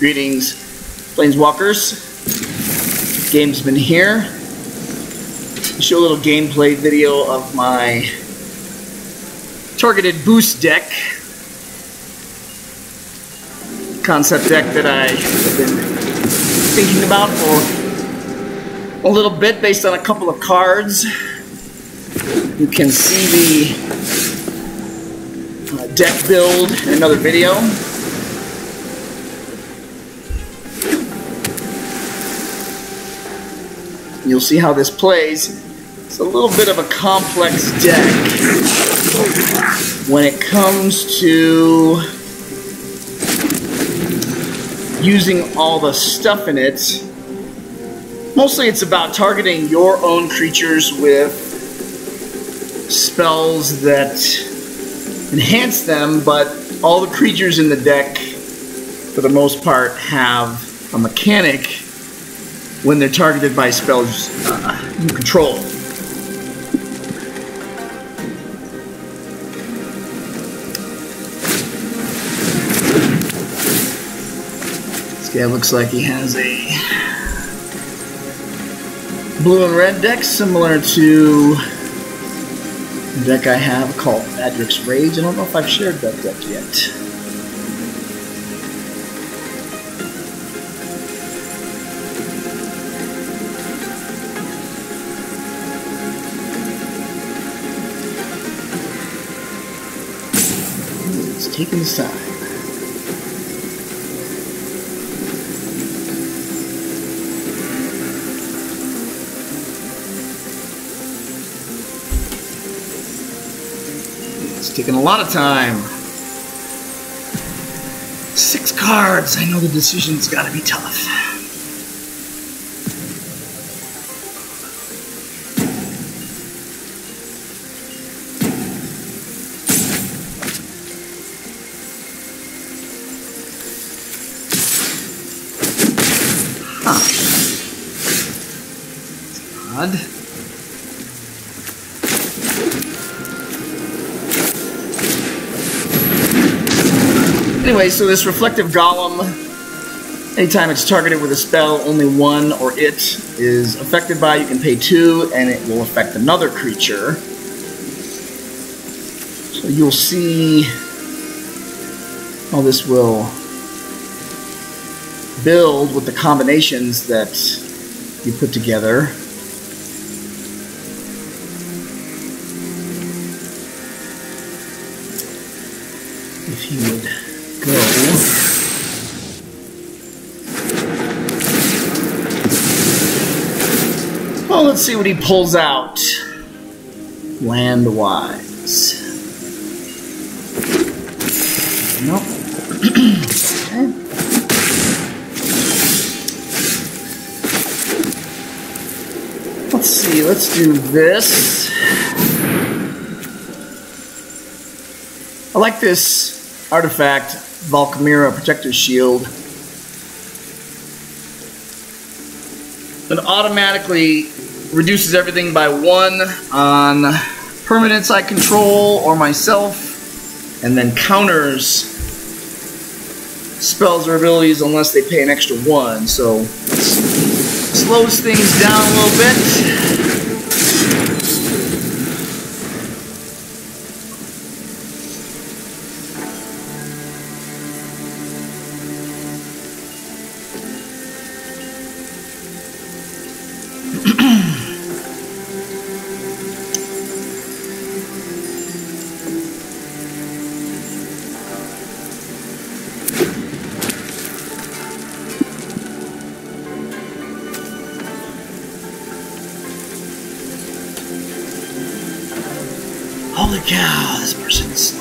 Greetings, Planeswalkers. Gamesman here. Show a little gameplay video of my targeted boost deck. Concept deck that I have been thinking about for a little bit based on a couple of cards. You can see the uh, deck build in another video. You'll see how this plays. It's a little bit of a complex deck when it comes to using all the stuff in it. Mostly it's about targeting your own creatures with spells that enhance them, but all the creatures in the deck, for the most part, have a mechanic when they're targeted by spells uh, you control. This guy looks like he has a blue and red deck similar to the deck I have called Adric's Rage. I don't know if I've shared that deck yet. It's taking its. It's taking a lot of time. Six cards. I know the decision's got to be tough. Anyway, so this reflective golem, anytime it's targeted with a spell only one or it is affected by, you can pay two and it will affect another creature. So you'll see how this will build with the combinations that you put together. If you would go. Well, let's see what he pulls out. Land wise. Nope. okay. Let's see, let's do this. I like this artifact, Valkmira Protector Shield. It automatically reduces everything by one on permanents I control or myself, and then counters spells or abilities unless they pay an extra one. So slows things down a little bit. Holy cow, this person's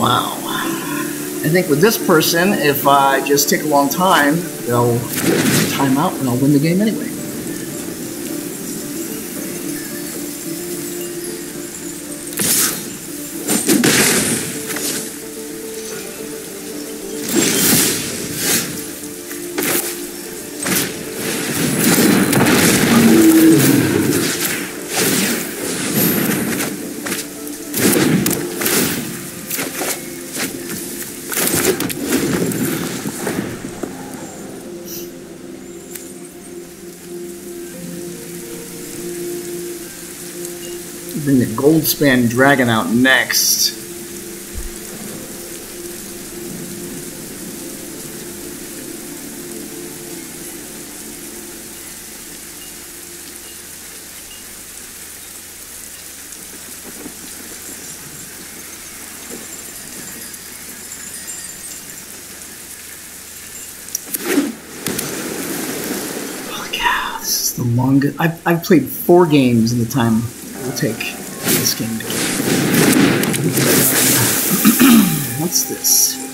Wow. I think with this person, if I just take a long time, they'll time out and I'll win the game anyway. Bring the Goldspan Dragon out next. this is the longest. I've, I've played four games in the time we'll take this game to What's this?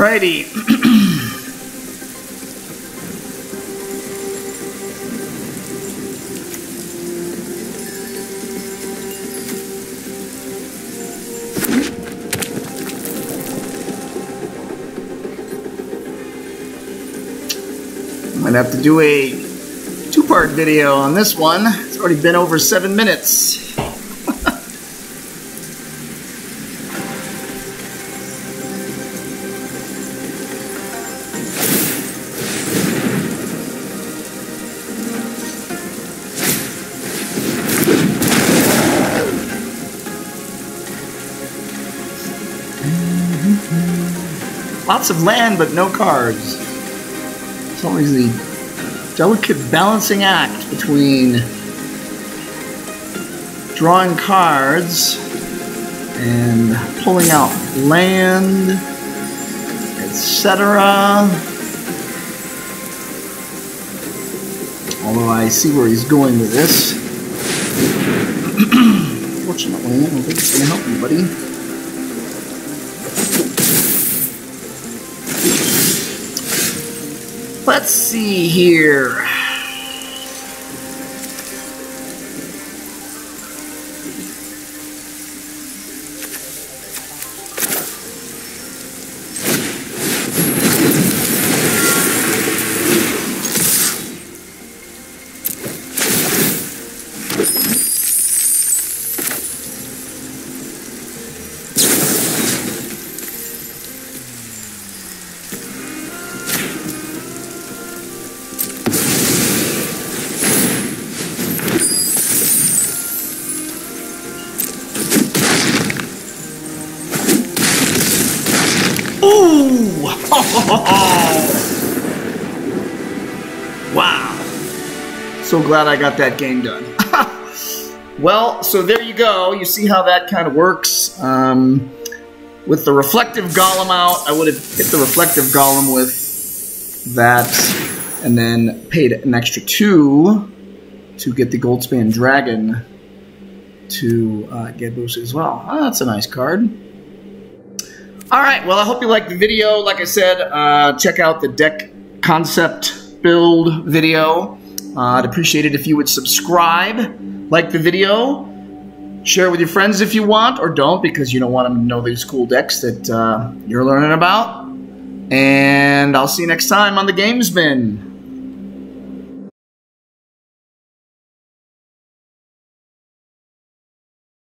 Alrighty. Might have to do a two-part video on this one. It's already been over seven minutes. Lots of land, but no cards. It's always the delicate balancing act between drawing cards and pulling out land, etc. Although I see where he's going with this. Fortunately, I don't think it's going to help anybody. Let's see here. wow. So glad I got that game done. well, so there you go. You see how that kind of works. Um, with the reflective golem out, I would have hit the reflective golem with that and then paid an extra two to get the Goldspan Dragon to uh, get boosted as well. Oh, that's a nice card. All right, well, I hope you liked the video. Like I said, uh, check out the deck concept build video. Uh, I'd appreciate it if you would subscribe, like the video, share with your friends if you want, or don't because you don't want them to know these cool decks that uh, you're learning about. And I'll see you next time on the Gamesman.